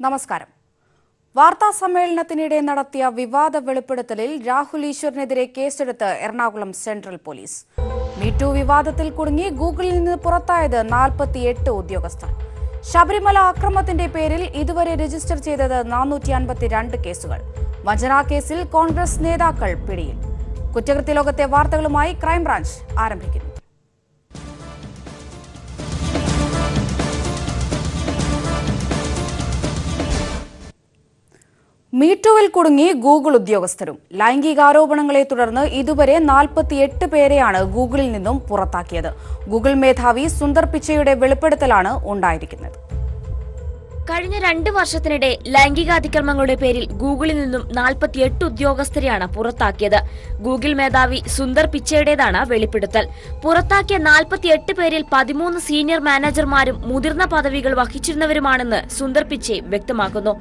നമസ്കാരം. വാർത്താ സമ്മേളനത്തിനിടെ നടത്തിയ വിവാദ വെളിപ്പെടുത്തലിൽ രാഹുൽ ഈശ്വറിനെതിരെ കേസെടുത്ത് എറണാകുളം സെൻട്രൽ പോലീസ്. മീറ്റു വിവാദത്തിൽ കുടുങ്ങി ഗൂഗിളിൽ നിന്ന് പുറത്തായത് നാൽപ്പത്തിയെട്ട് ഉദ്യോഗസ്ഥർ. ശബരിമല അക്രമത്തിന്റെ പേരിൽ ഇതുവരെ രജിസ്റ്റർ ചെയ്തത് നാനൂറ്റി അൻപത്തിരണ്ട് കേസുകൾ. വഞ്ചനാ കേസിൽ കോൺഗ്രസ് നേതാക്കൾ പിടിയിൽ. കുറ്റകൃത്യ ലോകത്തെ വാർത്തകളുമായി ക്രൈംബ്രാഞ്ച് ആരംഭിക്കുന്നു. മീറ്റുവിൽ കുടുങ്ങി ഗൂഗിൾ ഉദ്യോഗസ്ഥരും. ലൈംഗികാരോപണങ്ങളെ തുടർന്ന് ഇതുവരെ നാൽപ്പത്തിയെട്ട് പേരെയാണ് ഗൂഗിളിൽ നിന്നും പുറത്താക്കിയത്. ഗൂഗിൾ മേധാവി സുന്ദർ പിച്ചയുടെ വെളിപ്പെടുത്തലാണ് ഉണ്ടായിരിക്കുന്നത്. കഴിഞ്ഞ രണ്ട് വർഷത്തിനിടെ ലൈംഗികാതിക്രമങ്ങളുടെ പേരിൽ ഗൂഗിളിൽ നിന്നും നാൽപ്പത്തിയെട്ട് ഉദ്യോഗസ്ഥരെയാണ് പുറത്താക്കിയത്. ഗൂഗിൾ മേധാവി സുന്ദർ പിച്ചയുടേതാണ് വെളിപ്പെടുത്തൽ. പുറത്താക്കിയ നാൽപ്പത്തിയെട്ട് പേരിൽ പതിമൂന്ന് സീനിയർ മാനേജർമാരും മുതിർന്ന പദവികൾ വഹിച്ചിരുന്നവരുമാണെന്ന് സുന്ദർ പിച്ചെ വ്യക്തമാക്കുന്നു.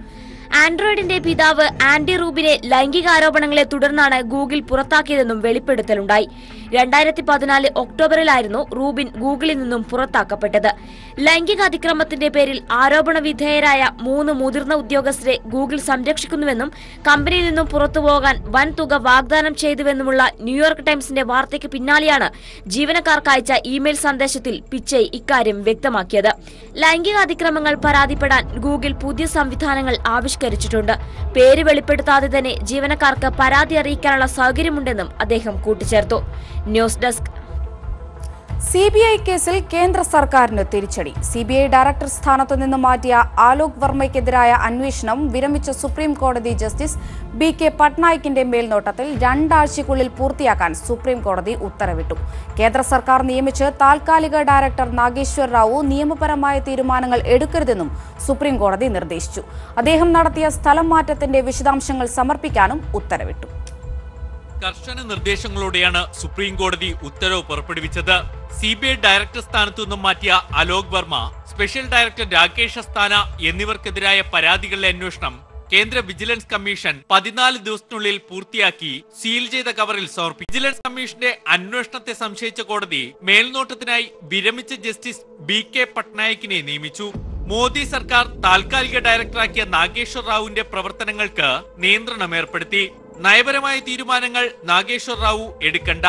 ആൻഡ്രോയിഡിന്റെ പിതാവ് ആൻഡി റൂബിനെ ലൈംഗികാരോപണങ്ങളെ തുടർന്നാണ് ഗൂഗിൾ പുറത്താക്കിയതെന്നും വെളിപ്പെടുത്തലുണ്ടായി. രണ്ടായിരത്തി പതിനാല് ഒക്ടോബറിലായിരുന്നു റൂബിൻ ഗൂഗിളിൽ നിന്നും പുറത്താക്കപ്പെട്ടത്. ലൈംഗിക അതിക്രമത്തിന്റെ പേരിൽ ആരോപണ വിധേയരായ മൂന്ന് മുതിർന്ന ഉദ്യോഗസ്ഥരെ ഗൂഗിൾ സംരക്ഷിക്കുന്നുവെന്നും കമ്പനിയിൽ നിന്നും പുറത്തുപോകാൻ വൻ തുക വാഗ്ദാനം ചെയ്തുവെന്നുമുള്ള ന്യൂയോർക്ക് ടൈംസിന്റെ വാർത്തയ്ക്ക് പിന്നാലെയാണ് ജീവനക്കാർക്ക് അയച്ച ഇമെയിൽ സന്ദേശത്തിൽ പിച്ചൈ ഇക്കാര്യം വ്യക്തമാക്കിയത്. ലൈംഗിക അതിക്രമങ്ങൾ പരാതിപ്പെടാൻ ഗൂഗിൾ പുതിയ സംവിധാനങ്ങൾ ആവിഷ്കരിച്ചിട്ടുണ്ട് പേര് വെളിപ്പെടുത്താതെ തന്നെ ജീവനക്കാർക്ക് പരാതി അറിയിക്കാനുള്ള സൗകര്യമുണ്ടെന്നും അദ്ദേഹം കൂട്ടിച്ചേർത്തു. News desk C B I കേസിൽ കേന്ദ്ര സർക്കാരിന് തിരിച്ചടി. സി ബി ഐ ഡയറക്ടർ സ്ഥാനത്തു നിന്ന് മാറ്റിയ ആലോക് വർമ്മയ്ക്കെതിരായ അന്വേഷണം വിരമിച്ച സുപ്രീം കോടതി ജസ്റ്റിസ് ബി കെ പട്നായിക്കിന്റെ മേൽനോട്ടത്തിൽ രണ്ടാഴ്ചയ്ക്കുള്ളിൽ പൂർത്തിയാക്കാൻ സുപ്രീം കോടതി ഉത്തരവിട്ടു. കേന്ദ്ര സർക്കാർ നിയമിച്ച് താൽക്കാലിക ഡയറക്ടർ നാഗേശ്വർ റാവു നിയമപരമായ തീരുമാനങ്ങൾ എടുക്കരുതെന്നും സുപ്രീം കോടതി നിർദ്ദേശിച്ചു. അദ്ദേഹം നടത്തിയ സ്ഥലം മാറ്റത്തിന്റെ വിശദാംശങ്ങൾ സമർപ്പിക്കാനും ഉത്തരവിട്ടു. കർശന നിർദ്ദേശങ്ങളോടെയാണ് സുപ്രീം കോടതി ഉത്തരവ് പുറപ്പെടുവിച്ചത്. സി ബി ഐ ഡയറക്ടർ സ്ഥാനത്തു നിന്നും മാറ്റിയ അലോക് വർമ്മ സ്പെഷ്യൽ ഡയറക്ടർ രാകേഷ് അസ്താന എന്നിവർക്കെതിരായ പരാതികളുടെ അന്വേഷണം കേന്ദ്ര വിജിലൻസ് കമ്മീഷൻ പതിനാല് ദിവസത്തിനുള്ളിൽ പൂർത്തിയാക്കി സീൽ ചെയ്ത കവറിൽ സമർപ്പിച്ചു. വിജിലൻസ് കമ്മീഷന്റെ അന്വേഷണത്തെ സംശയിച്ച കോടതി മേൽനോട്ടത്തിനായി വിരമിച്ച ജസ്റ്റിസ് ബി കെ പട്നായിക്കിനെ നിയമിച്ചു. മോദി സർക്കാർ താൽക്കാലിക ഡയറക്ടറാക്കിയ നാഗേശ്വർ റാവുവിന്റെ പ്രവർത്തനങ്ങൾക്ക് നിയന്ത്രണം ഏർപ്പെടുത്തി. നയപരമായ തീരുമാനങ്ങൾ നാഗേശ്വർ റാവു എടുക്കണ്ട.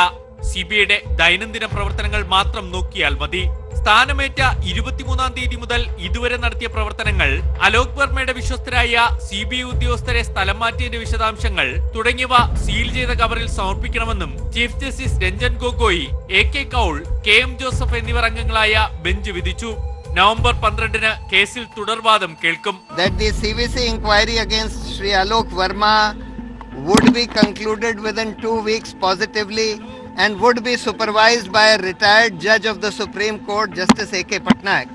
സി ബി ഐയുടെ ദൈനംദിന പ്രവർത്തനങ്ങൾ മാത്രം നോക്കിയാൽ മതി. സ്ഥാനമേറ്റ ഇരുപത്തിമൂന്നാം തീയതി മുതൽ ഇതുവരെ നടത്തിയ പ്രവർത്തനങ്ങൾ അലോക് വർമ്മയുടെ വിശ്വസ്തരായ സി ബി ഐ ഉദ്യോഗസ്ഥരെ സ്ഥലം മാറ്റിയതിന്റെ വിശദാംശങ്ങൾ തുടങ്ങിയവ സീൽ ചെയ്ത കവറിൽ സമർപ്പിക്കണമെന്നും chief justice Ranjan Gogoi A K Kaul K M Joseph എന്നിവർ അംഗങ്ങളായ ബെഞ്ച് വിധിച്ചു. നവംബർ പന്ത്രണ്ടിന് കേസിൽ തുടർവാദം കേൾക്കും inquiry against Sri Alok Verma would be concluded within two weeks positively and would be supervised by a retired judge of the Supreme Court, Justice A.K. Patnaik.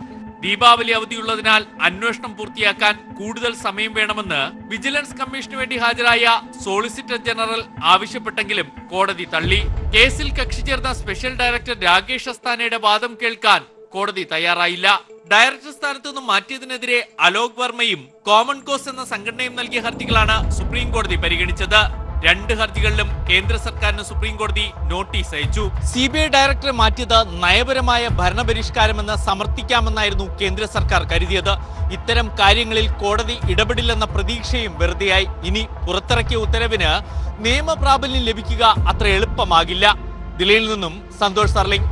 Deepavali അവധിയുള്ളതിനാൽ അന്വേഷണം പൂർത്തിയാക്കാൻ കൂടുതൽ സമയം വേണമെന്ന് വിജിലൻസ് കമ്മീഷന് വേണ്ടി ഹാജരായ സോളിസിറ്റർ ജനറൽ ആവശ്യപ്പെട്ടെങ്കിലും കോടതി തള്ളി കേസിൽ കക്ഷി ചേർന്ന സ്പെഷ്യൽ ഡയറക്ടർ രാകേഷ് അസ്താനയുടെ വാദം കേൾക്കാൻ കോടതി തയ്യാറായില്ല. ഡയറക്ടർ സ്ഥാനത്തു നിന്നും മാറ്റിയതിനെതിരെ അലോക് വർമ്മയും കോമൺ കോസ് എന്ന സംഘടനയും നൽകിയ ഹർജികളാണ് സുപ്രീം കോടതി പരിഗണിച്ചത്. രണ്ട് ഹർജികളിലും കേന്ദ്ര സർക്കാരിന് സുപ്രീം കോടതി നോട്ടീസ് അയച്ചു. സി ബി ഐ ഡയറക്ടറെ മാറ്റിയത് നയപരമായ ഭരണപരിഷ്കാരമെന്ന് സമർത്ഥിക്കാമെന്നായിരുന്നു കേന്ദ്ര സർക്കാർ കരുതിയത്. ഇത്തരം കാര്യങ്ങളിൽ കോടതി ഇടപെടില്ലെന്ന പ്രതീക്ഷയും വെറുതെയായി. ഇനി പുറത്തിറക്കിയ ഉത്തരവിന് നിയമപ്രാബല്യം ലഭിക്കുക അത്ര എളുപ്പമാകില്ല. ദില്ലിയിൽ നിന്നും Santhosh Sarling.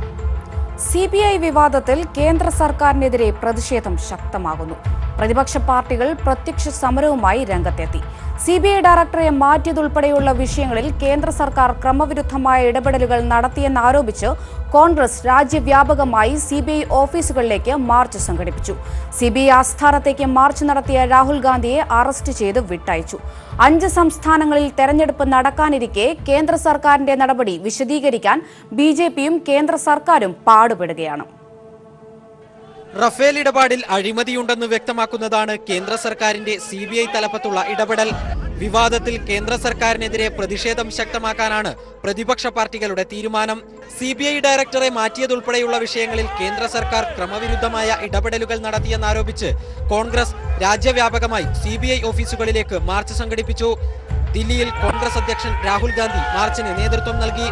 C B I വിവാദത്തിൽ കേന്ദ്ര സർക്കാരിനെതിരെ പ്രതിഷേധം ശക്തമാകുന്നു. പ്രതിപക്ഷ പാർട്ടികൾ പ്രത്യക്ഷ സമരവുമായി രംഗത്തെത്തി. സി ബി ഐ ഡയറക്ടറെ മാറ്റിയതുൾപ്പെടെയുള്ള വിഷയങ്ങളിൽ കേന്ദ്ര സർക്കാർ ക്രമവിരുദ്ധമായ ഇടപെടലുകൾ നടത്തിയെന്നാരോപിച്ച് കോൺഗ്രസ് രാജ്യവ്യാപകമായി സി ബി ഐ ഓഫീസുകളിലേക്ക് മാർച്ച് സംഘടിപ്പിച്ചു. സി ബി ഐ ആസ്ഥാനത്തേക്ക് മാർച്ച് നടത്തിയ രാഹുൽ ഗാന്ധിയെ അറസ്റ്റ് ചെയ്ത് വിട്ടയച്ചു. അഞ്ച് സംസ്ഥാനങ്ങളിൽ തെരഞ്ഞെടുപ്പ് നടക്കാനിരിക്കെ കേന്ദ്ര സർക്കാരിന്റെ നടപടി വിശദീകരിക്കാൻ ബി കേന്ദ്ര സർക്കാരും പാടുപെടുകയാണ്. റഫേൽ ഇടപാടിൽ അഴിമതിയുണ്ടെന്ന് വ്യക്തമാക്കുന്നതാണ് കേന്ദ്ര സർക്കാരിന്റെ സി ബി ഐ തലപ്പത്തുള്ള ഇടപെടൽ. വിവാദത്തിൽ കേന്ദ്ര സർക്കാരിനെതിരെ പ്രതിഷേധം ശക്തമാക്കാനാണ് പ്രതിപക്ഷ പാർട്ടികളുടെ തീരുമാനം. സി ബി ഐ ഡയറക്ടറെ മാറ്റിയതുൾപ്പെടെയുള്ള വിഷയങ്ങളിൽ കേന്ദ്ര സർക്കാർ ക്രമവിരുദ്ധമായ ഇടപെടലുകൾ നടത്തിയെന്നാരോപിച്ച് കോൺഗ്രസ് രാജ്യവ്യാപകമായി സി ഓഫീസുകളിലേക്ക് മാർച്ച് സംഘടിപ്പിച്ചു. ദില്ലിയിൽ കോൺഗ്രസ് അധ്യക്ഷൻ രാഹുൽ ഗാന്ധി മാർച്ചിന് നേതൃത്വം നൽകി.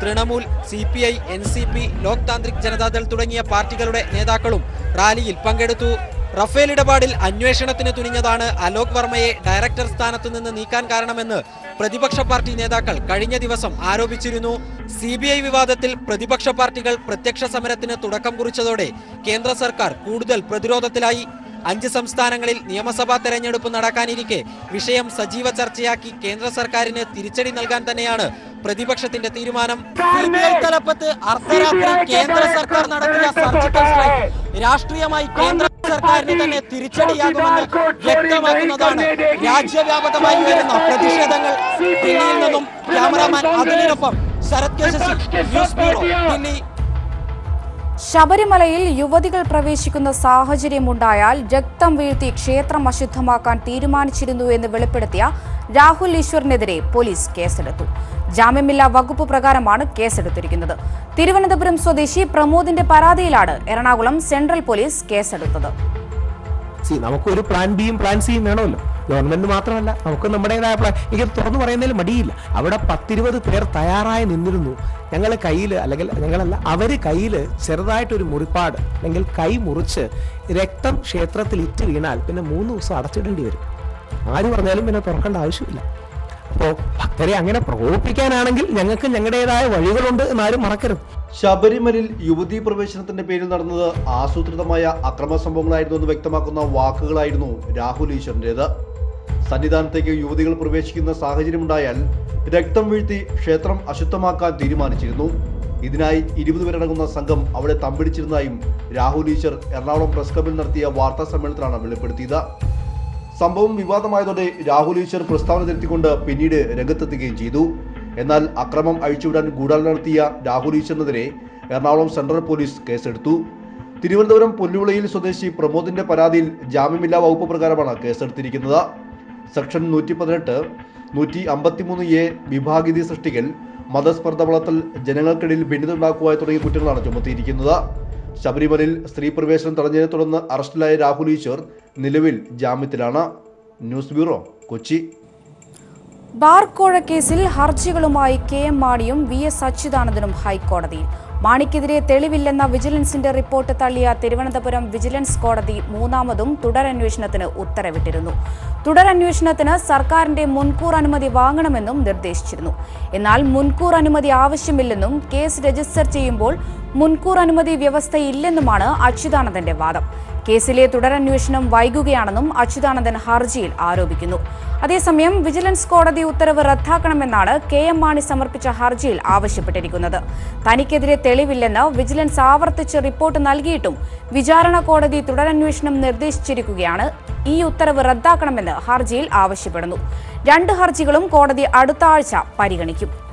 Trinamool C P I N C P Lok Tantrik Janata Dal തുടങ്ങിയ പാർട്ടികളുടെ നേതാക്കളും റാലിയിൽ പങ്കെടുത്തു. റഫേൽ ഇടപാടിൽ അന്വേഷണത്തിന് തുനിഞ്ഞതാണ് അലോക് വർമ്മയെ ഡയറക്ടർ സ്ഥാനത്ത് നിന്ന് നീക്കാൻ കാരണമെന്ന് പ്രതിപക്ഷ പാർട്ടി നേതാക്കൾ കഴിഞ്ഞ ദിവസം ആരോപിച്ചിരുന്നു. സി ബി ഐ വിവാദത്തിൽ പ്രതിപക്ഷ പാർട്ടികൾ പ്രത്യക്ഷ സമരത്തിന് തുടക്കം കുറിച്ചതോടെ കേന്ദ്ര സർക്കാർ കൂടുതൽ പ്രതിരോധത്തിലായി. അഞ്ച് സംസ്ഥാനങ്ങളിൽ നിയമസഭാ തെരഞ്ഞെടുപ്പ് നടക്കാനിരിക്കെ വിഷയം സജീവ ചർച്ചയാക്കി കേന്ദ്ര സർക്കാരിന് തിരിച്ചടി നൽകാൻ തന്നെയാണ് പ്രതിപക്ഷത്തിന്റെ തീരുമാനം. തലപ്പത്ത് അർദ്ധരാത്രി കേന്ദ്ര സർക്കാർ നടത്തിയ സർജിക്കൽ സ്ട്രൈക്ക് രാഷ്ട്രീയമായി കേന്ദ്ര സർക്കാരിന് തന്നെ തിരിച്ചടിയാകുമെന്ന് വ്യക്തമാക്കുന്നതാണ് രാജ്യവ്യാപകമായി വരുന്ന പ്രതിഷേധങ്ങൾ ദില്ലിയിൽ നിന്നും ക്യാമറാമാൻ അതിനൊപ്പം Sarath K Sasi news bureau Delhi ശബരിമലയിൽ യുവതികൾ പ്രവേശിക്കുന്ന സാഹചര്യമുണ്ടായാൽ രക്തം വീഴ്ത്തി ക്ഷേത്രം അശുദ്ധമാക്കാൻ തീരുമാനിച്ചിരുന്നു എന്ന് വെളിപ്പെടുത്തിയ രാഹുൽ ഈശ്വറിനെതിരെ പോലീസ് കേസെടുത്തു. ജാമ്യമില്ലാ വകുപ്പ് പ്രകാരമാണ് കേസെടുത്തിരിക്കുന്നത്. തിരുവനന്തപുരം സ്വദേശി പ്രമോദിന്റെ പരാതിയിലാണ് എറണാകുളം സെൻട്രൽ പോലീസ് കേസെടുത്തത്. നമുക്കൊരു പ്ലാൻ ബിയും പ്ലാൻ സിയും വേണമല്ലോ. ഗവൺമെന്റ് മാത്രമല്ല നമുക്ക് നമ്മുടേതായ എനിക്ക് തുറന്നു പറയുന്നതിൽ മടിയില്ല. അവിടെ പത്തിരുപത് പേർ തയ്യാറായി നിന്നിരുന്നു. ഞങ്ങൾ കയ്യിൽ അല്ലെങ്കിൽ ഞങ്ങളല്ല അവർ കയ്യിൽ ചെറുതായിട്ടൊരു മുറിപ്പാട് അല്ലെങ്കിൽ കൈ മുറിച്ച് രക്തം ക്ഷേത്രത്തിൽ ഇറ്റ് വീണാൽ പിന്നെ മൂന്ന് ദിവസം അടച്ചിടേണ്ടി വരും. ആര് പറഞ്ഞാലും പിന്നെ തുറക്കേണ്ട ആവശ്യമില്ല. അപ്പോൾ ഭക്തരെ അങ്ങനെ പ്രകോപിപ്പിക്കാനാണെങ്കിൽ ഞങ്ങൾക്ക് ഞങ്ങളുടേതായ വഴികളുണ്ട് എന്നാരും മറക്കരുത്. ശബരിമലയിൽ യുവതീ പ്രവേശനത്തിന്റെ പേരിൽ നടന്നത് ആസൂത്രിതമായ അക്രമ സംഭവങ്ങളായിരുന്നു എന്ന് വ്യക്തമാക്കുന്ന വാക്കുകളായിരുന്നു രാഹുൽ ഈശ്വറിന്റേത് സന്നിധാനത്തേക്ക് യുവതികൾ പ്രവേശിക്കുന്ന സാഹചര്യമുണ്ടായാൽ രക്തം വീഴ്ത്തി ക്ഷേത്രം അശുദ്ധമാക്കാൻ തീരുമാനിച്ചിരുന്നു. ഇതിനായി ഇരുപത് പേരടങ്ങുന്ന സംഘം അവിടെ തമ്പിടിച്ചിരുന്നതായും രാഹുൽ ഈശ്വർ എറണാകുളം പ്രസ് ക്ലബിൽ നടത്തിയ വാർത്താ സമ്മേളനത്തിലാണ് വെളിപ്പെടുത്തിയത്. സംഭവം വിവാദമായതോടെ രാഹുൽ ഈശ്വർ പ്രസ്താവന തിരുത്തിക്കൊണ്ട് പിന്നീട് രംഗത്തെത്തുകയും ചെയ്തു. എന്നാൽ അക്രമം അഴിച്ചുവിടാൻ ഗൂഢാലോചന നടത്തിയ രാഹുൽ ഈശ്വറിനെതിരെ എറണാകുളം സെൻട്രൽ പോലീസ് കേസെടുത്തു. തിരുവനന്തപുരം പുല്ലുവിളയിൽ സ്വദേശി പ്രമോദിന്റെ പരാതിയിൽ ജാമ്യമില്ലാ വകുപ്പ് പ്രകാരമാണ് കേസെടുത്തിരിക്കുന്നത്. സെക്ഷൻ നൂറ്റി പതിനെട്ട് നൂറ്റി അമ്പത്തിമൂന്ന് എ വിഭാഗീതി സൃഷ്ടിക്കൽ മതസ്പർദ്ധ വളർത്തൽ ജനങ്ങൾക്കിടയിൽ ഭിന്നത ഉണ്ടാക്കുക തുടങ്ങിയ കുറ്റങ്ങളാണ് ചുമത്തിയിരിക്കുന്നത്. ശബരിമലയിൽ സ്ത്രീ പ്രവേശനം തടഞ്ഞതിനെ തുടർന്ന് അറസ്റ്റിലായ രാഹുൽ ഈശ്വർ നിലവിൽ ജാമ്യത്തിലാണ്. News bureau Kochi. ബാർകോഴ കേസിൽ ഹർജികളുമായി കെ എം മാണിയും വി എസ് അച്യുതാനന്ദനും ഹൈക്കോടതിയിൽ. മാണിക്കെതിരെ തെളിവില്ലെന്ന വിജിലൻസിന്റെ റിപ്പോർട്ട് തള്ളിയ തിരുവനന്തപുരം വിജിലൻസ് കോടതി മൂന്നാമതും തുടരന്വേഷണത്തിന് ഉത്തരവിട്ടിരുന്നു. തുടരന്വേഷണത്തിന് സർക്കാരിന്റെ മുൻകൂർ അനുമതി വാങ്ങണമെന്നും നിർദ്ദേശിച്ചിരുന്നു. എന്നാൽ മുൻകൂർ അനുമതി ആവശ്യമില്ലെന്നും കേസ് രജിസ്റ്റർ ചെയ്യുമ്പോൾ മുൻകൂർ അനുമതി വ്യവസ്ഥയില്ലെന്നുമാണ് അച്യുതാനന്ദന്റെ വാദം. കേസിലെ തുടരന്വേഷണം വൈകുകയാണെന്നും അച്യുതാനന്ദൻ ഹർജിയിൽ ആരോപിക്കുന്നു. അതേസമയം വിജിലൻസ് കോടതി ഉത്തരവ് റദ്ദാക്കണമെന്നാണ് കെ എം മാണി സമർപ്പിച്ച ഹർജിയിൽ ആവശ്യപ്പെട്ടിരിക്കുന്നത്. തനിക്കെതിരെ തെളിവില്ലെന്ന് വിജിലൻസ് ആവർത്തിച്ച് റിപ്പോർട്ട് നൽകിയിട്ടും വിചാരണ കോടതി തുടരന്വേഷണം നിർദ്ദേശിച്ചിരിക്കുകയാണ്. ഈ ഉത്തരവ് റദ്ദാക്കണമെന്ന് ഹർജിയിൽ ആവശ്യപ്പെടുന്നു. രണ്ട് ഹർജികളും കോടതി അടുത്ത ആഴ്ച പരിഗണിക്കും.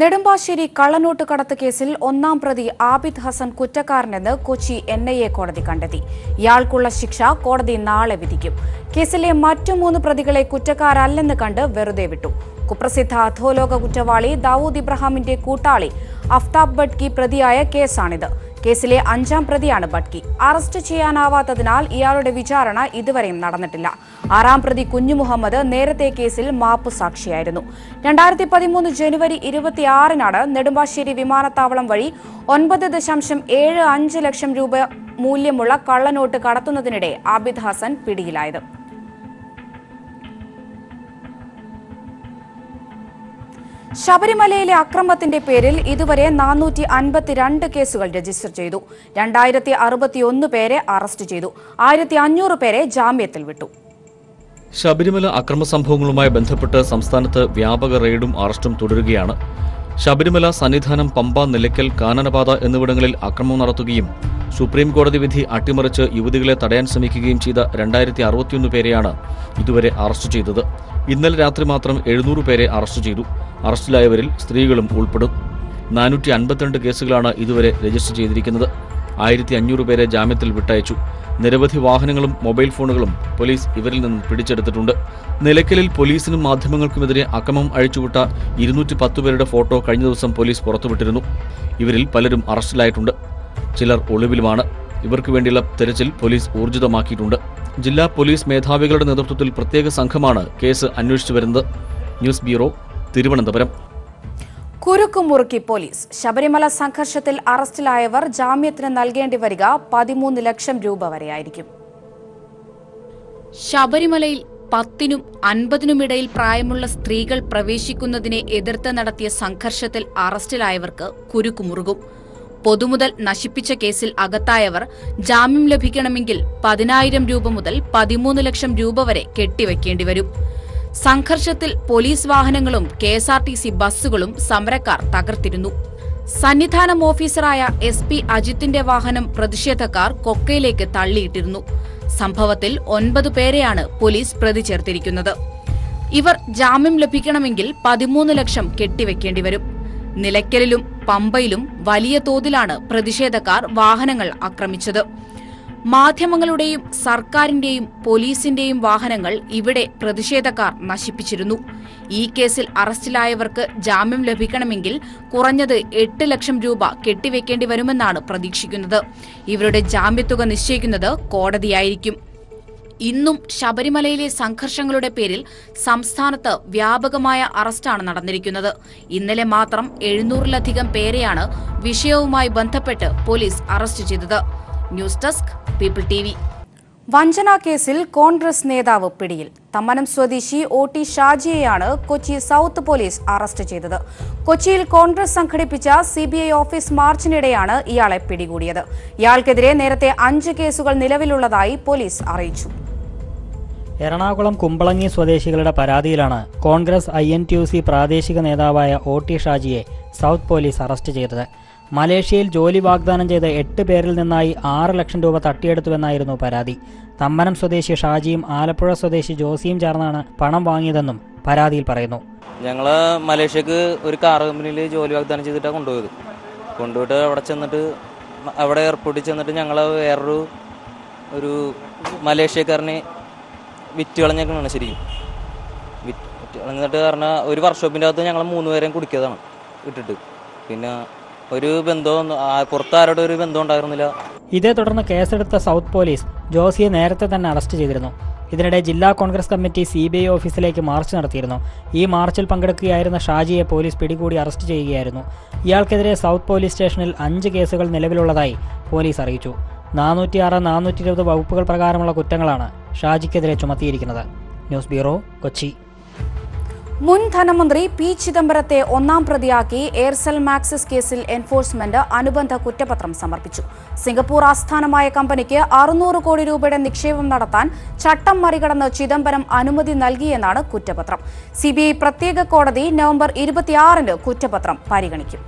നെടുമ്പാശ്ശേരി കള്ളനോട്ട് കടത്ത് കേസിൽ ഒന്നാം പ്രതി ആബിദ് ഹസൻ കുറ്റക്കാരനെന്ന് കൊച്ചി എൻ ഐ എ കോടതി കണ്ടെത്തി. ഇയാൾക്കുള്ള ശിക്ഷ കോടതി നാളെ വിധിക്കും. കേസിലെ മറ്റു മൂന്ന് പ്രതികളെ കുറ്റക്കാരല്ലെന്ന് കണ്ട് വെറുതെ വിട്ടു. കുപ്രസിദ്ധ അധോലോക കുറ്റവാളി ദാവൂദ് ഇബ്രഹാമിന്റെ കൂട്ടാളി അഫ്താബ് ബട്കി പ്രതിയായ കേസാണിത്. കേസിലെ അഞ്ചാം പ്രതിയാണ് ബട്കി അറസ്റ്റ് ചെയ്യാനാവാത്തതിനാൽ ഇയാളുടെ വിചാരണ ഇതുവരെയും നടന്നിട്ടില്ല. ആറാം പ്രതി കുഞ്ഞു മുഹമ്മദ് നേരത്തെ കേസിൽ മാപ്പു സാക്ഷിയായിരുന്നു. രണ്ടായിരത്തി പതിമൂന്ന് ജനുവരി ഇരുപത്തിയാറിനാണ് നെടുമ്പാശ്ശേരി വിമാനത്താവളം വഴി ഒൻപത് ദശാംശം ഏഴ് അഞ്ച് ലക്ഷം രൂപ മൂല്യമുള്ള കള്ളനോട്ട് കടത്തുന്നതിനിടെ ആബിദ് ഹസൻ പിടിയിലായത്. ശബരിമലയിലെ അക്രമത്തിന്റെ പേരിൽ ഇതുവരെ നാനൂറ്റി അൻപത്തിരണ്ട് കേസുകൾ രജിസ്റ്റർ ചെയ്തു. രണ്ടായിരത്തി അറുപത്തിയൊന്ന് പേരെ അറസ്റ്റ് ചെയ്തു. ആയിരത്തി അഞ്ഞൂറ് പേരെ ജാമ്യത്തിൽ വിട്ടു. ശബരിമല അക്രമ സംഭവങ്ങളുമായി ബന്ധപ്പെട്ട് സംസ്ഥാനത്ത് വ്യാപക റെയ്ഡും അറസ്റ്റും തുടരുകയാണ്. ശബരിമല സന്നിധാനം പമ്പ നിലയ്ക്കൽ കാനനപാത എന്നിവിടങ്ങളിൽ അക്രമം നടത്തുകയും സുപ്രീം കോടതി വിധി അട്ടിമറിച്ച് യുവതികളെ തടയാൻ ശ്രമിക്കുകയും ചെയ്ത രണ്ടായിരത്തി അറുപത്തിയൊന്ന് പേരെയാണ് ഇതുവരെ അറസ്റ്റ് ചെയ്തത്. ഇന്നലെ രാത്രി മാത്രം എഴുന്നൂറ് പേരെ അറസ്റ്റ് ചെയ്തു. അറസ്റ്റിലായവരിൽ സ്ത്രീകളും ഉൾപ്പെടും. നാനൂറ്റി അൻപത്തിരണ്ട് കേസുകളാണ് ഇതുവരെ രജിസ്റ്റർ ചെയ്തിരിക്കുന്നത്. ആയിരത്തി അഞ്ഞൂറ് പേരെ ജാമ്യത്തിൽ വിട്ടയച്ചു. നിരവധി വാഹനങ്ങളും മൊബൈൽ ഫോണുകളും പോലീസ് ഇവരിൽ നിന്നും പിടിച്ചെടുത്തിട്ടുണ്ട്. നിലയ്ക്കലിൽ പോലീസിനും മാധ്യമങ്ങൾക്കുമെതിരെ അക്രമം അഴിച്ചുവിട്ട ഇരുന്നൂറ്റി പത്ത് പേരുടെ ഫോട്ടോ കഴിഞ്ഞ ദിവസം പോലീസ് പുറത്തുവിട്ടിരുന്നു. ഇവരിൽ പലരും അറസ്റ്റിലായിട്ടുണ്ട്. ചിലർ ഒളിവിലുമാണ്. ഇവർക്ക് വേണ്ടിയുള്ള തെരച്ചിൽ പോലീസ് ഊർജിതമാക്കിയിട്ടുണ്ട്. ജില്ലാ പോലീസ് മേധാവികളുടെ നേതൃത്വത്തിൽ പ്രത്യേക സംഘമാണ് കേസ് അന്വേഷിച്ചു വരുന്നത്. News bureau Thiruvananthapuram. കുരുക്കുമുറുക്കി police Sabarimala സംഘർഷത്തിൽ അറസ്റ്റിലായവർ ജാമ്യത്തിന് നൽകേണ്ടി വരിക പതിമൂന്ന് ലക്ഷം രൂപ വരെയായിരിക്കും. ശബരിമലയിൽ പത്തിനും അൻപതിനുമിടയിൽ പ്രായമുള്ള സ്ത്രീകൾ പ്രവേശിക്കുന്നതിനെ എതിർത്ത് നടത്തിയ സംഘർഷത്തിൽ അറസ്റ്റിലായവർക്ക് കുരുക്കുമുറുകും. പൊതുമുതൽ നശിപ്പിച്ച കേസിൽ അകത്തായവർ ജാമ്യം ലഭിക്കണമെങ്കിൽ പതിനായിരം രൂപ മുതൽ പതിമൂന്ന് ലക്ഷം രൂപ വരെ കെട്ടിവെക്കേണ്ടി വരും. സംഘർഷത്തിൽ പോലീസ് വാഹനങ്ങളും K S R T C ബസ്സുകളും സമരക്കാർ തകർത്തിരുന്നു. സന്നിധാനം ഓഫീസറായ എസ് പി അജിത്തിന്റെ വാഹനം പ്രതിഷേധക്കാർ കൊക്കയിലേക്ക് തള്ളിയിട്ടിരുന്നു. സംഭവത്തിൽ ഒൻപത് പേരെയാണ് പോലീസ് പ്രതി ചേർത്തിരിക്കുന്നത്. ഇവർ ജാമ്യം ലഭിക്കണമെങ്കിൽ പതിമൂന്ന് ലക്ഷം കെട്ടിവെക്കേണ്ടി വരും. നിലയ്ക്കലിലും പമ്പയിലും വലിയ തോതിലാണ് പ്രതിഷേധക്കാർ വാഹനങ്ങൾ ആക്രമിച്ചത്. മാധ്യമങ്ങളുടെയും സർക്കാരിന്റെയും പോലീസിന്റെയും വാഹനങ്ങൾ ഇവിടെ പ്രതിഷേധക്കാർ നശിപ്പിച്ചിരുന്നു. ഈ കേസിൽ അറസ്റ്റിലായവർക്ക് ജാമ്യം ലഭിക്കണമെങ്കിൽ കുറഞ്ഞത് എട്ട് ലക്ഷം രൂപ കെട്ടിവെക്കേണ്ടി വരുമെന്നാണ് പ്രതീക്ഷിക്കുന്നത്. ഇവരുടെ ജാമ്യത്തുക നിശ്ചയിക്കുന്നത് കോടതിയായിരിക്കും. ഇന്നും ശബരിമലയിലെ സംഘർഷങ്ങളുടെ പേരിൽ സംസ്ഥാനത്ത് വ്യാപകമായ അറസ്റ്റാണ് നടന്നിരിക്കുന്നത്. ഇന്നലെ മാത്രം എഴുന്നൂറിലധികം പേരെയാണ് വിഷയവുമായി ബന്ധപ്പെട്ട് പോലീസ് അറസ്റ്റ് ചെയ്തത്. News desk people T V. വഞ്ചനാ കേസിൽ കോൺഗ്രസ് നേതാവ് പിടിയിൽ. തമ്മനം സ്വദേശി ഒ ടി ഷാജിയെയാണ് കൊച്ചി സൗത്ത് പോലീസ് അറസ്റ്റ് ചെയ്തത്. കൊച്ചിയിൽ കോൺഗ്രസ് സംഘടിപ്പിച്ച സി ബി ഐ ഓഫീസ് മാർച്ചിനിടെയാണ് ഇയാളെ പിടികൂടിയത്. ഇയാൾക്കെതിരെ നേരത്തെ അഞ്ച് കേസുകൾ നിലവിലുള്ളതായി പോലീസ് അറിയിച്ചു. എറണാകുളം കുമ്പളങ്ങി സ്വദേശികളുടെ പരാതിയിലാണ് Congress I N T U C പ്രാദേശിക നേതാവായ ഒ ടി ഷാജിയെ സൗത്ത് പോലീസ് അറസ്റ്റ് ചെയ്തത്. മലേഷ്യയിൽ ജോലി വാഗ്ദാനം ചെയ്ത എട്ട് പേരിൽ നിന്നായി ആറ് ലക്ഷം രൂപ തട്ടിയെടുത്തുവെന്നായിരുന്നു പരാതി. തമ്മനം സ്വദേശി ഷാജിയും ആലപ്പുഴ സ്വദേശി ജോസിയും ചേർന്നാണ് പണം വാങ്ങിയതെന്നും പരാതിയിൽ പറയുന്നു. ഞങ്ങൾ മലേഷ്യക്ക് ഒരു കാർ കമ്പനിയിൽ ജോലി വാഗ്ദാനം ചെയ്തിട്ടാണ് കൊണ്ടുപോയത്. കൊണ്ടുപോയിട്ട് അവിടെ ചെന്നിട്ട് അവിടെ എയർപോർട്ടിൽ ചെന്നിട്ട് ഞങ്ങൾ വേറൊരു ഒരു മലേഷ്യക്കാരനെ വിറ്റ് കളഞ്ഞേക്കണാണ് ശരിക്കും. വിറ്റ് കളഞ്ഞിട്ട് പറഞ്ഞാൽ ഒരു വർക്ക്ഷോപ്പിന്റെ അകത്ത് ഞങ്ങൾ മൂന്ന് പേരെയും കുടിക്കിയതാണ് ഇട്ടിട്ട്. പിന്നെ ഒരു ബന്ധവും പുറത്താരോട് ഒരു ബന്ധം ഉണ്ടായിരുന്നില്ല. ഇതേ തുടർന്ന് കേസെടുത്ത സൗത്ത് പോലീസ് ജോസിയെ നേരത്തെ തന്നെ അറസ്റ്റ് ചെയ്തിരുന്നു. ഇതിനിടെ ജില്ലാ Congress committee C B I ഓഫീസിലേക്ക് മാർച്ച് നടത്തിയിരുന്നു. ഈ മാർച്ചിൽ പങ്കെടുക്കുകയായിരുന്ന ഷാജിയെ പോലീസ് പിടികൂടി അറസ്റ്റ് ചെയ്യുകയായിരുന്നു. ഇയാൾക്കെതിരെ സൗത്ത് പോലീസ് സ്റ്റേഷനിൽ അഞ്ച് കേസുകൾ നിലവിലുള്ളതായി പോലീസ് അറിയിച്ചു. നാനൂറ്റിയാറ് നാനൂറ്റി ഇരുപത് വകുപ്പുകൾ പ്രകാരമുള്ള കുറ്റങ്ങളാണ് ഷാജിക്കെതിരെ ചുമത്തിയിരിക്കുന്നത്. News bureau Kochi. മുൻ ധനമന്ത്രി പി ചിദംബരത്തെ ഒന്നാം പ്രതിയാക്കി എയർസെൽ മാക്സിസ് കേസിൽ എൻഫോഴ്സ്മെന്റ് അനുബന്ധ കുറ്റപത്രം സമർപ്പിച്ചു. സിംഗപ്പൂർ ആസ്ഥാനമായ കമ്പനിക്ക് അറുന്നൂറ് കോടി രൂപയുടെ നിക്ഷേപം നടത്താൻ ചട്ടം മറികടന്ന് ചിദംബരം അനുമതി നൽകിയെന്നാണ് കുറ്റപത്രം. സിബിഐ പ്രത്യേക കോടതി നവംബർ ഇരുപത്തിയാറിന് കുറ്റപത്രം പരിഗണിക്കും.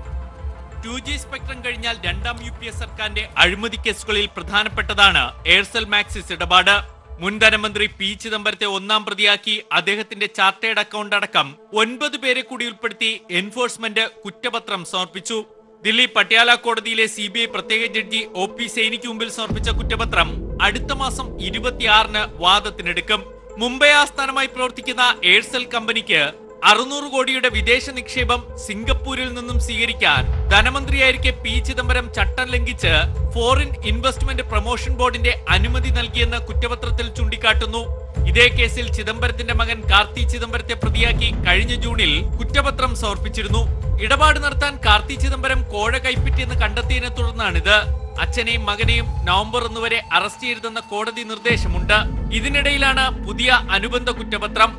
ടു ജി സ്പെക്ട്രം കഴിഞ്ഞാൽ രണ്ടാം യു പി എസ് സർക്കാരിന്റെ അഴിമതി കേസുകളിൽ പ്രധാനപ്പെട്ടതാണ് എയർസെൽ മാക്സിസ് ഇടപാട്. മുൻ ധനമന്ത്രി പി ചിദംബരത്തെ ഒന്നാം പ്രതിയാക്കി അദ്ദേഹത്തിന്റെ ചാർട്ടേഡ് അക്കൗണ്ട് അടക്കം ഒൻപത് പേരെ കൂടി ഉൾപ്പെടുത്തി എൻഫോഴ്സ്മെന്റ് കുറ്റപത്രം സമർപ്പിച്ചു. ദില്ലി പട്യാല കോടതിയിലെ സി ബി ഐ പ്രത്യേക ജഡ്ജി ഒ പി സൈനിക്ക് മുമ്പിൽ സമർപ്പിച്ച കുറ്റപത്രം അടുത്ത മാസം ഇരുപത്തിയാറിന് വാദത്തിനെടുക്കും. മുംബൈ ആസ്ഥാനമായി പ്രവർത്തിക്കുന്ന എയർസെൽ കമ്പനിക്ക് അറുന്നൂറ് കോടിയുടെ വിദേശ നിക്ഷേപം സിംഗപ്പൂരിൽ നിന്നും സ്വീകരിക്കാൻ ധനമന്ത്രിയായിരിക്കെ പി ചിദംബരം ചട്ടം ലംഘിച്ച് ഫോറിൻ ഇൻവെസ്റ്റ്മെന്റ് പ്രൊമോഷൻ ബോർഡിന്റെ അനുമതി നൽകിയെന്ന് കുറ്റപത്രത്തിൽ ചൂണ്ടിക്കാട്ടുന്നു. ഇതേ കേസിൽ ചിദംബരത്തിന്റെ മകൻ കാർത്തി ചിദംബരത്തെ പ്രതിയാക്കി കഴിഞ്ഞ ജൂണിൽ കുറ്റപത്രം സമർപ്പിച്ചിരുന്നു. ഇടപാട് നടത്താൻ കാർത്തി ചിദംബരം കോഴ കൈപ്പറ്റിയെന്ന് കണ്ടെത്തിയതിനെ തുടർന്നാണിത്. അച്ഛനെയും മകനെയും നവംബർ ഒന്ന് വരെ അറസ്റ്റ് ചെയ്തെന്ന കോടതി നിർദ്ദേശമുണ്ട്. ഇതിനിടയിലാണ് പുതിയ അനുബന്ധ കുറ്റപത്രം.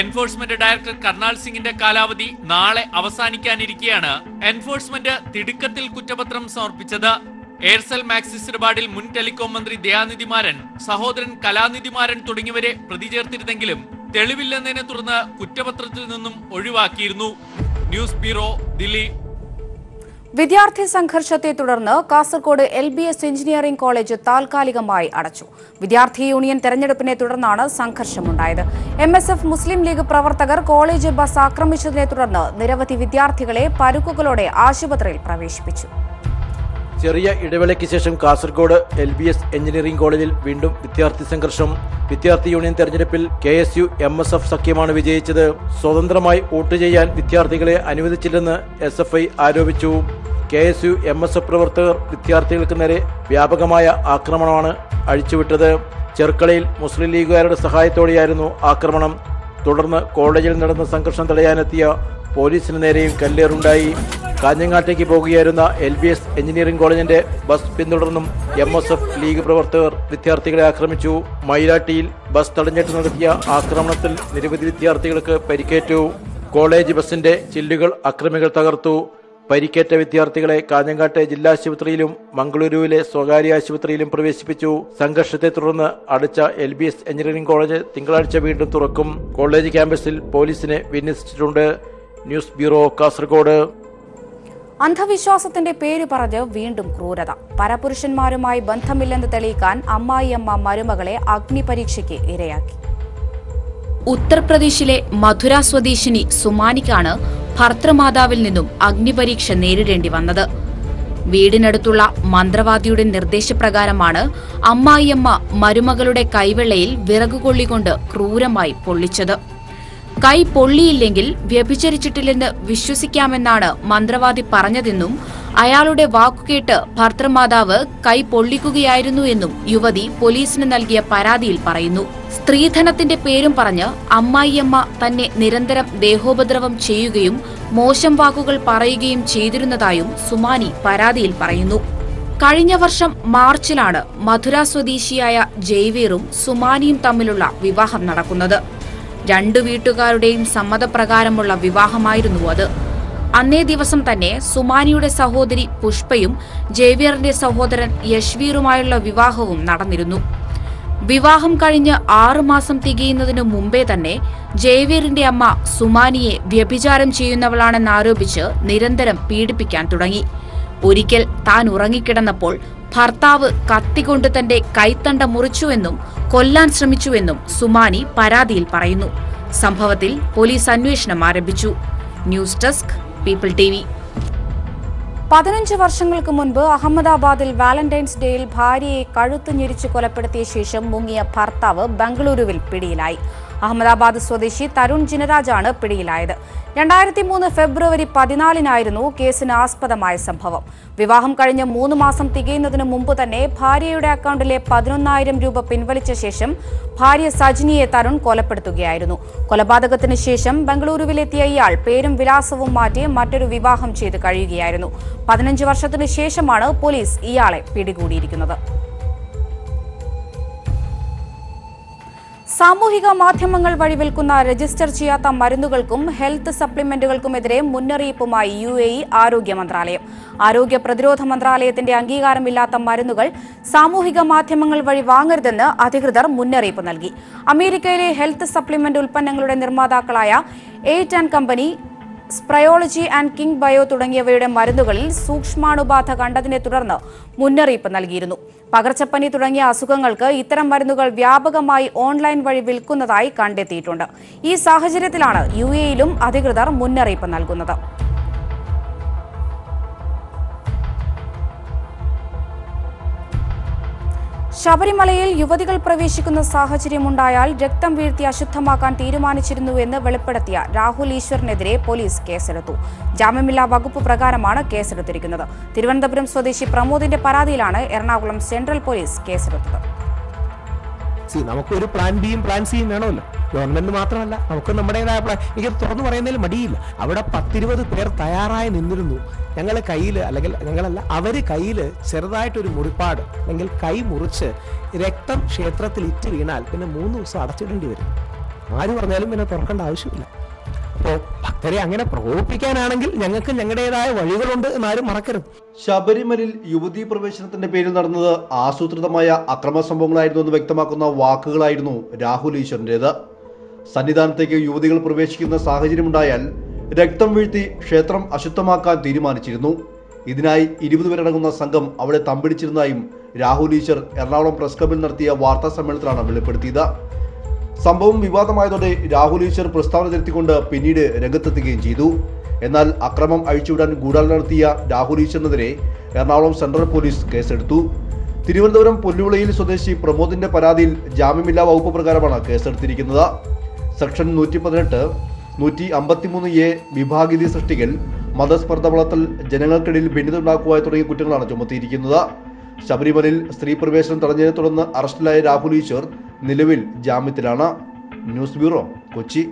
എൻഫോഴ്സ്മെന്റ് ഡയറക്ടർ കർണാൽ സിംഗിന്റെ കാലാവധി നാളെ അവസാനിക്കാനിരിക്കെയാണ്. എൻഫോഴ്സ്മെന്റ് തിടുക്കത്തിൽ കുറ്റപത്രം സമർപ്പിച്ചത്. എയർസെൽ മാക്സിസ് ഇടപാടിൽ മുൻ ടെലികോം മന്ത്രി ദയാനിധിമാരൻ സഹോദരൻ കലാനിധിമാരൻ തുടങ്ങിയവരെ പ്രതി ചേർത്തിരുന്നെങ്കിലും തെളിവില്ലെന്നതിനെ തുടർന്ന് കുറ്റപത്രത്തിൽ നിന്നും ഒഴിവാക്കിയിരുന്നു. News bureau Delhi. വിദ്യാർത്ഥി സംഘർഷത്തെ തുടർന്ന് Kasaragod L B S engineering college താൽക്കാലികമായി അടച്ചു. വിദ്യാർത്ഥി യൂണിയൻ തെരഞ്ഞെടുപ്പിനെ തുടർന്നാണ് സംഘർഷമുണ്ടായത്. M S F Muslim League പ്രവർത്തകർ കോളേജ് ബസ് ആക്രമിച്ചതിനെ തുടർന്ന് നിരവധി വിദ്യാർത്ഥികളെ പരുക്കുകളോടെ ആശുപത്രിയിൽ പ്രവേശിപ്പിച്ചു. ചെറിയ ഇടവേളയ്ക്ക് ശേഷം Kasaragod L B S engineering കോളേജിൽ വീണ്ടും വിദ്യാർത്ഥി സംഘർഷം. വിദ്യാർത്ഥി യൂണിയൻ തെരഞ്ഞെടുപ്പിൽ K S U M S F സഖ്യമാണ് വിജയിച്ചത്. സ്വതന്ത്രമായി വോട്ട് ചെയ്യാൻ വിദ്യാർത്ഥികളെ അനുവദിച്ചില്ലെന്ന് എസ് എഫ് ഐ ആരോപിച്ചു. K S U M S F പ്രവർത്തകർ വിദ്യാർത്ഥികൾക്ക് നേരെ വ്യാപകമായ ആക്രമണമാണ് അഴിച്ചുവിട്ടത്. ചെർക്കളയിൽ മുസ്ലിം ലീഗുകാരുടെ സഹായത്തോടെയായിരുന്നു ആക്രമണം. തുടർന്ന് കോളേജിൽ നടന്ന സംഘർഷം തടയാനെത്തിയ പോലീസിന് നേരെയും കല്ലേറുണ്ടായി. കാഞ്ഞങ്ങാട്ടേക്ക് പോകുകയായിരുന്ന എൽ ബി എസ് എഞ്ചിനീയറിംഗ് കോളേജിന്റെ ബസ് പിന്തുടർന്നും എം എസ് എഫ് ലീഗ് പ്രവർത്തകർ വിദ്യാർത്ഥികളെ ആക്രമിച്ചു. മൈലാട്ടിയിൽ ബസ് തടഞ്ഞിട്ട് നടത്തിയ ആക്രമണത്തിൽ നിരവധി വിദ്യാർത്ഥികൾക്ക് പരിക്കേറ്റു. കോളേജ് ബസിന്റെ ചില്ലുകൾ അക്രമികൾ തകർത്തു. പരിക്കേറ്റ വിദ്യാർത്ഥികളെ കാഞ്ഞങ്ങാട്ടെ ജില്ലാ ആശുപത്രിയിലും മംഗളൂരുവിലെ സ്വകാര്യ ആശുപത്രിയിലും പ്രവേശിപ്പിച്ചു. സംഘർഷത്തെ തുടർന്ന് അടച്ച L B S engineering college തിങ്കളാഴ്ച വീണ്ടും തുറക്കും. കോളേജ് ക്യാമ്പസിൽ പോലീസിനെ വിന്യസിച്ചിട്ടുണ്ട്. News bureau Kasaragod. അന്ധവിശ്വാസത്തിന്റെ പേര് പറഞ്ഞ് വീണ്ടും ക്രൂരത. പരപുരുഷന്മാരുമായി ബന്ധമില്ലെന്ന് തെളിയിക്കാൻ അമ്മായിയമ്മ മരുമകളെ അഗ്നിപരീക്ഷയ്ക്ക് ഇരയാക്കി. ഉത്തർപ്രദേശിലെ മധുര സ്വദേശിനി സുമാനിക്കാണ് ഭർത്തൃമാതാവിൽ നിന്നും അഗ്നിപരീക്ഷ നേരിടേണ്ടി വന്നത്. വീടിനടുത്തുള്ള മന്ത്രവാദിയുടെ നിർദ്ദേശപ്രകാരമാണ് അമ്മായിയമ്മ മരുമകളുടെ കൈവെള്ളയിൽ വിറകുകൊള്ളികൊണ്ട് ക്രൂരമായി പൊള്ളിച്ചത്. കൈ പൊള്ളിയില്ലെങ്കിൽ വ്യഭിചരിച്ചിട്ടില്ലെന്ന് വിശ്വസിക്കാമെന്നാണ് മന്ത്രവാദി പറഞ്ഞതെന്നും അയാളുടെ വാക്കുകേട്ട് ഭർത്തൃമാതാവ് കൈ പൊള്ളിക്കുകയായിരുന്നു എന്നും യുവതി പോലീസിന് നൽകിയ പരാതിയിൽ പറയുന്നു. സ്ത്രീധനത്തിന്റെ പേരും പറഞ്ഞ് അമ്മായിയമ്മ തന്നെ നിരന്തരം ദേഹോപദ്രവം ചെയ്യുകയും മോശം വാക്കുകൾ പറയുകയും ചെയ്തിരുന്നതായും സുമാനി പരാതിയിൽ പറയുന്നു. കഴിഞ്ഞ വർഷം മാർച്ചിലാണ് മധുര സ്വദേശിയായ ജയ്വീറും സുമാനിയും തമ്മിലുള്ള വിവാഹം നടക്കുന്നത്. രണ്ടു വീട്ടുകാരുടെയും സമ്മതപ്രകാരമുള്ള വിവാഹമായിരുന്നു അത്. അന്നേ ദിവസം തന്നെ സുമാനിയുടെ സഹോദരി പുഷ്പയും ജേവിയറിന്റെ സഹോദരൻ യശ്വീറുമായുള്ള വിവാഹവും നടന്നിരുന്നു. വിവാഹം കഴിഞ്ഞ് ആറുമാസം തികയുന്നതിനു മുമ്പേ തന്നെ ജയവീറിന്റെ അമ്മ സുമാനിയെ വ്യഭിചാരം ചെയ്യുന്നവളാണെന്നാരോപിച്ച് നിരന്തരം പീഡിപ്പിക്കാൻ തുടങ്ങി. ഒരിക്കൽ താൻ ഉറങ്ങിക്കിടന്നപ്പോൾ ഭർത്താവ് കത്തികൊണ്ട് തന്റെ കൈത്തണ്ട മുറിച്ചുവെന്നും കൊല്ലാൻ ശ്രമിച്ചുവെന്നും സുമാനി പരാതിയിൽ പറയുന്നു. സംഭവത്തിൽ പോലീസ് അന്വേഷണം ആരംഭിച്ചു. News desk people T V. പതിനഞ്ച് വർഷങ്ങൾക്ക് മുൻപ് അഹമ്മദാബാദിൽ വാലന്റൈൻസ് ഡേയിൽ ഭാര്യയെ കഴുത്ത് ഞെരിച്ച് കൊലപ്പെടുത്തിയ ശേഷം മുങ്ങിയ ഭർത്താവ് ബംഗളൂരുവിൽ പിടിയിലായി. അഹമ്മദാബാദ് സ്വദേശി തരുൺ ജിനരാജാണ് പിടിയിലായത്. രണ്ടായിരത്തി മൂന്ന് ഫെബ്രുവരി പതിനാലിനായിരുന്നു കേസിന് ആസ്പദമായ സംഭവം. വിവാഹം കഴിഞ്ഞ് മൂന്ന് മാസം തികയുന്നതിന് മുമ്പ് തന്നെ ഭാര്യയുടെ അക്കൗണ്ടിലെ പതിനൊന്നായിരം രൂപ പിൻവലിച്ച ശേഷം ഭാര്യ സജിനിയെ തരുൺ കൊലപ്പെടുത്തുകയായിരുന്നു. കൊലപാതകത്തിന് ശേഷം ബംഗളൂരുവിലെത്തിയ ഇയാൾ പേരും വിലാസവും മാറ്റി മറ്റൊരു വിവാഹം ചെയ്ത് കഴിയുകയായിരുന്നു. പതിനഞ്ച് വർഷത്തിനു ശേഷമാണ് പോലീസ് ഇയാളെ പിടികൂടിയിരിക്കുന്നത്. സാമൂഹിക മാധ്യമങ്ങൾ വഴി വിൽക്കുന്ന രജിസ്റ്റർ ചെയ്യാത്ത മരുന്നുകൾക്കും ഹെൽത്ത് സപ്ലിമെന്റുകൾക്കുമെതിരെ മുന്നറിയിപ്പുമായി യു എ ഇ ആരോഗ്യ മന്ത്രാലയം. ആരോഗ്യ പ്രതിരോധ മന്ത്രാലയത്തിന്റെ അംഗീകാരമില്ലാത്ത മരുന്നുകൾ സാമൂഹിക മാധ്യമങ്ങൾ വഴി വാങ്ങരുതെന്ന് അധികൃതർ മുന്നറിയിപ്പ് നൽകി. അമേരിക്കയിലെ ഹെൽത്ത് സപ്ലിമെന്റ് ഉൽപ്പന്നങ്ങളുടെ നിർമ്മാതാക്കളായ എയ്റ്റ് ആൻഡ് കമ്പനി സ്പ്രയോളജി ആൻഡ് കിങ് ബയോ തുടങ്ങിയവയുടെ മരുന്നുകളിൽ സൂക്ഷ്മാണുബാധ കണ്ടതിനെ തുടർന്ന് മുന്നറിയിപ്പ് നൽകിയിരുന്നു. പകർച്ചപ്പനി തുടങ്ങിയ അസുഖങ്ങൾക്ക് ഇത്തരം മരുന്നുകൾ വ്യാപകമായി ഓൺലൈൻ വഴി വിൽക്കുന്നതായി കണ്ടെത്തിയിട്ടുണ്ട്. ഈ സാഹചര്യത്തിലാണ് യു എയിലും അധികൃതർ മുന്നറിയിപ്പ് നൽകുന്നത്. ശബരിമലയിൽ യുവതികൾ പ്രവേശിക്കുന്ന സാഹചര്യമുണ്ടായാൽ രക്തം വീഴ്ത്തി അശുദ്ധമാക്കാൻ തീരുമാനിച്ചിരുന്നുവെന്ന് വെളിപ്പെടുത്തിയ രാഹുൽ ഈശ്വറിനെതിരെ പോലീസ് കേസെടുത്തു. ജാമ്യമില്ലാ വകുപ്പ് പ്രകാരമാണ് കേസെടുത്തിരിക്കുന്നത്. തിരുവനന്തപുരം സ്വദേശി പ്രമോദിന്റെ പരാതിയിലാണ് എറണാകുളം സെൻട്രൽ പോലീസ് കേസെടുത്തത്. സി നമുക്കൊരു പ്ലാൻ ബിയും പ്ലാൻ സിയും വേണമല്ലോ. ഗവൺമെന്റ് മാത്രമല്ല നമുക്ക് നമ്മുടേതായ പ്ലാൻ എനിക്ക് തുറന്നു പറയുന്നതിൽ മടിയില്ല. അവിടെ പത്തിരുപത് പേർ തയ്യാറായി നിന്നിരുന്നു. ഞങ്ങൾ കയ്യിൽ അല്ലെങ്കിൽ ഞങ്ങളല്ല അവർ കയ്യിൽ ചെറുതായിട്ടൊരു മുറിപ്പാട് അല്ലെങ്കിൽ കൈ മുറിച്ച് രക്തം ക്ഷേത്രത്തിൽ ഇറ്റ് വീണാൽ പിന്നെ മൂന്ന് ദിവസം അടച്ചിടേണ്ടി വരും. ആര് പറഞ്ഞാലും പിന്നെ തുറക്കേണ്ട ആവശ്യമില്ല. ഭക്തരെ അങ്ങനെ പ്രകോപിപ്പിക്കാനാണെങ്കിൽ ഞങ്ങൾക്ക് ഞങ്ങളുടേതായ വഴികളുണ്ട് എന്നാരും മറക്കരുത്. ശബരിമലയിൽ യുവതീ പ്രവേശനത്തിന്റെ പേരിൽ നടന്നത് ആസൂത്രിതമായ അക്രമ സംഭവങ്ങളായിരുന്നു എന്ന് വ്യക്തമാക്കുന്ന വാക്കുകളായിരുന്നു രാഹുൽ ഈശ്വറിന്റെത് സന്നിധാനത്തേക്ക് യുവതികൾ പ്രവേശിക്കുന്ന സാഹചര്യമുണ്ടായാൽ രക്തം വീഴ്ത്തി ക്ഷേത്രം അശുദ്ധമാക്കാൻ തീരുമാനിച്ചിരുന്നു. ഇതിനായി ഇരുപത് പേരടങ്ങുന്ന സംഘം അവിടെ തമ്പിടിച്ചിരുന്നതായും രാഹുൽ ഈശ്വർ എറണാകുളം പ്രസ് ക്ലബിൽ നടത്തിയ വാർത്താ സമ്മേളനത്തിലാണ് വെളിപ്പെടുത്തിയത്. സംഭവം വിവാദമായതോടെ രാഹുൽ ഈശ്വർ പ്രസ്താവന തിരുത്തിക്കൊണ്ട് പിന്നീട് രംഗത്തെത്തുകയും ചെയ്തു. എന്നാൽ അക്രമം അഴിച്ചുവിടാൻ ഗൂഢാലം നടത്തിയ രാഹുൽ ഈശ്വറിനെതിരെ എറണാകുളം സെൻട്രൽ പോലീസ് കേസെടുത്തു. തിരുവനന്തപുരം പുല്ലുവിളയിൽ സ്വദേശി പ്രമോദിന്റെ പരാതിയിൽ ജാമ്യമില്ലാ വകുപ്പ് പ്രകാരമാണ് കേസെടുത്തിരിക്കുന്നത്. സെക്ഷൻ നൂറ്റി പതിനെട്ട് നൂറ്റി അമ്പത്തിമൂന്ന് എ വിഭാഗീതി സൃഷ്ടിക്കൽ മതസ്പർദ്ധ വളർത്തൽ ജനങ്ങൾക്കിടയിൽ ഭിന്നത ഉണ്ടാക്കുക തുടങ്ങിയ കുറ്റങ്ങളാണ് ചുമത്തിയിരിക്കുന്നത്. ശബരിമലയിൽ സ്ത്രീ പ്രവേശനം തടഞ്ഞതിനെ തുടർന്ന് അറസ്റ്റിലായ രാഹുൽ ഈശ്വർ നിലവിൽ ജാമ്യത്തിലാണ് ന്യൂസ് ബ്യൂറോ കൊച്ചി.